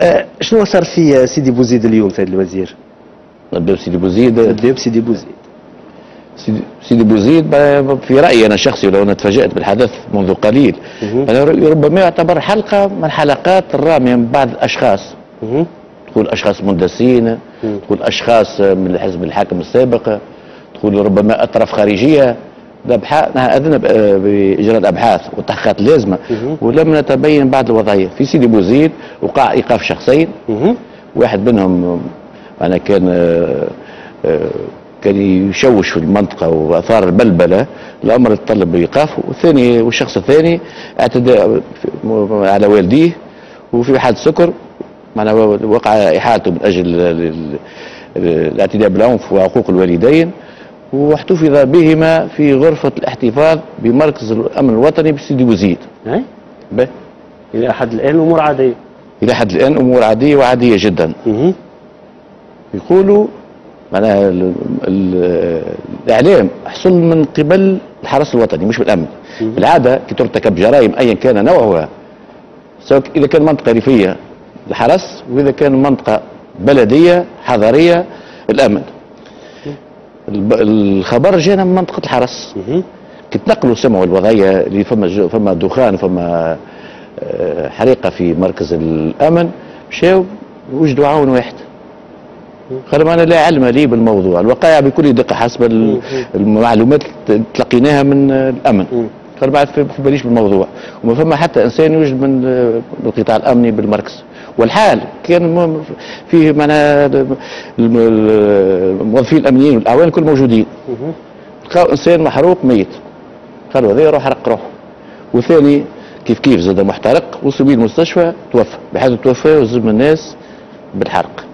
آه شنو صار في سيدي بوزيد اليوم سيد الوزير؟ نبداو سيدي بوزيد نبداو بسيدي بوزيد سيدي- بوزيد في رأيي أنا الشخصي لو أنا تفاجأت بالحدث منذ قليل ر- ربما يعتبر حلقة من الحلقات الراميه من بعض الأشخاص. تقول أشخاص مندسين. تقول أشخاص من الحزب الحاكم السابق تقول ربما أطراف خارجية الأبحاث اذن بإجراء الأبحاث والتحقيقات اللازمه. ولم نتبين بعض الوضعيه في سيدي بوزيد وقع إيقاف شخصين. واحد منهم أنا كان آه، آه، كان يشوش في المنطقة وأثار البلبلة الأمر يتطلب بإيقافه والثاني والشخص الثاني اعتداء في- على والديه وفي حالة سكر. معناها وقع إحالته من أجل ال- ال- ال- الاعتداء بالعنف وعقوق الوالدين. واحتفظ بهما في غرفة الاحتفاظ بمركز الأمن الوطني بسيدي بوزيد أي؟ به. إلى حد الآن الأمور عادية إلى حد الآن أمور عادية وعادية جدا مهم. يقولوا معناها ال- ال- الإعلام حصل من قبل الحرس الوطني مش بالأمن بالعادة كي ترتكب جرائم ايا كان نوعها سواء إذا كان منطقة ريفية الحرس وإذا كان منطقة بلدية حضريه الامن الب- الخبر جانا من منطقة الحرس. كي تنقلوا سمعوا الوضعية اللي فما فما دخان فما آه، حريقة في مركز الأمن مشاو وجدوا عون واحد. قالوا أنا لا علم لي بالموضوع الوقائع بكل دقة حسب ال- المعلومات اللي تلقيناها من الأمن. قال بعد في في باليش بالموضوع. وما فما حتى إنسان يوجد من آه، القطاع الأمني بالمركز. والحال كان م- فيه معناها الم- الم- الموظفين الأمنيين والأعوان كل موجودين. لقاو إنسان محروق ميت. قالوا هذا يروح حرق روحه. وثاني كيف كيف؟ زاد محترق وصل بيه المستشفى توفى. بحيث توفى وزم الناس بالحرق.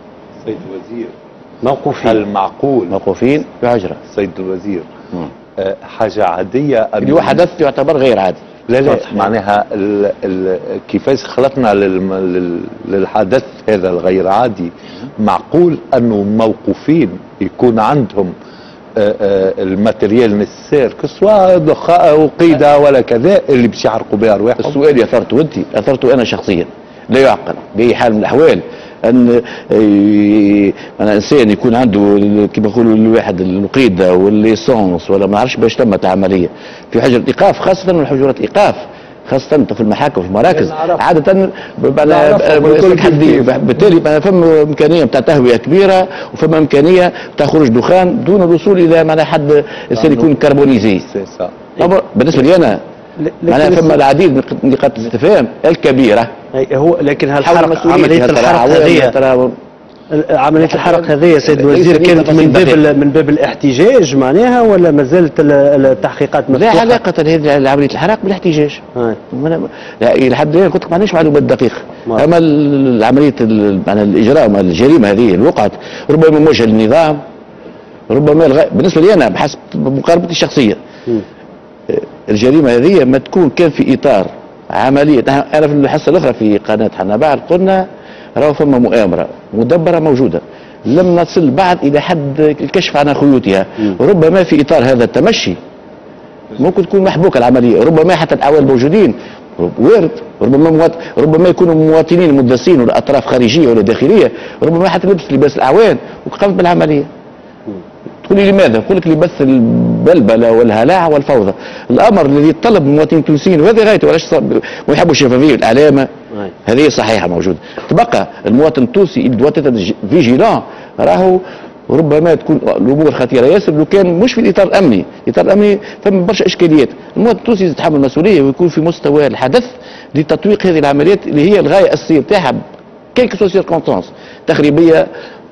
سيد الوزير موقوفين. هل معقول موقوفين في عجرة سيد الوزير مم. آه، حاجة عادية أن اللي هو حدث يعتبر غير عادي. لا لا. معناها ال ال كيفاش خلقنا للم لل للحدث هذا الغير عادي. معقول أنه موقوفين يكون عندهم آه، آه، ال matériel nécessaire que ce soit وقيده ولا كذا اللي باش يحرقوا بها أرواحهم. السؤال اثرته انت اثرته أنا شخصيا لا يعقل بأي حال من الأحوال أن أنا إنسان يكون عنده كما يقولوا الواحد القيده وال essence ولا ما نعرفش باش تمت العملية في حجر إيقاف خاصة من حجرات إيقاف؟ خاصة في المحاكم في المراكز. عادة. بالتالي فما إمكانية بتاع تهوية كبيرة وفما إمكانية بتاع خروج دخان دون الوصول إلى معناها حد يكون كربونيزي. طبعا بالنسبة لي أنا معناها فما العديد من نقاط الاستفهام الكبيرة أي هو لكن هالحرق مسؤوليتها عمليه الحرق هذه ترى عملية الحرق هذه يا سيد الوزير كانت من باب من باب الاحتجاج معناها ولا ما زالت ال- التحقيقات لا مفتوحة؟ علاقة هذه عملية الحراق بالاحتجاج هاي. ما أنا- لا إلى حد الآن كنت ما عنديش معلومات دقيقة. أما عملية معناها الإجراء الجريمة هذه اللي وقعت ربما موجهة للنظام ربما. بالنسبة لي أنا بحسب مقاربتي الشخصية مم. الجريمة هذه ما تكون كان في إطار عملية. نحن- أنا في الحصة الأخرى في قناة حنابعل قلنا راهو فما مؤامرة مدبرة موجودة. لم نصل بعد إلى حد الكشف عن خيوطها. ربما في إطار هذا التمشي. ممكن تكون محبوكة العملية. ربما حتى الأعوان الموجودين وارد ربما موات... ربما يكونوا مواطنين مدسين ولا أطراف خارجية ولا داخلية. ربما حتى لبس لباس الأعوان. وقامت بالعملية. تقول لي لماذا؟ نقول لك لبث البلبلة والهلاع والفوضى. الأمر الذي يتطلب من المواطنين التونسيين وهذه غايته صاب- ويحبوا الشفافيه الاعلام أي. هذه صحيحة موجودة. تبقى المواطن التونسي être vigilants راهو ربما تكون الأمور خطيرة ياسر لو كان مش في الاطار الامني، الاطار الامني فما برشا إشكاليات، المواطن التونسي يتحمل المسؤولية ويكون في مستوى الحدث لتطويق هذه العمليات اللي هي الغاية الأساسية بتاعها quelques circonstances تخريبية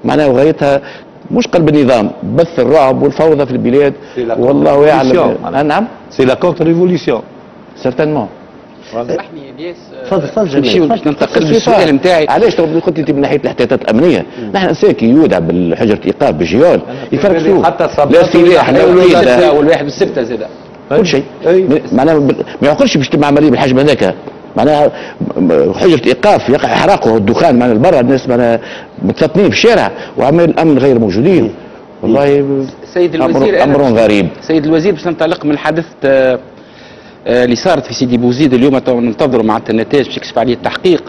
معناها وغايتها مش قلب النظام بث الرعب والفوضى في البلاد. والله يعلم. آه، نعم. c'est la contre-révolution certainement il y a تفضل، تفضل،. نمشيو باش. ننتقل بالسؤال نتاعي. علاش تو قلت انت من ناحيه الاحتياطات الأمنية؟ نحن إنسان كي يودع بالحجرة إيقاف بالجيول يفرق سوق حتى لا سلاح لا؟ وقيده والواحد بالستة زاد كل شيء. معناها ما يعقلش باش تتم عملية بالحجم هذاك. معناها حجره إيقاف يقع إحراقه الدخان معناها برا الناس معناها متسطنين في الشارع وعمال الأمن غير موجودين. والله سيد أمر- الوزير أمر غريب. سيد الوزير باش ننطلق من الحدث آه، آه، اللي صارت في سيدي بوزيد اليوم ننتظروا معناتها النتائج باش يكشف عليه التحقيق.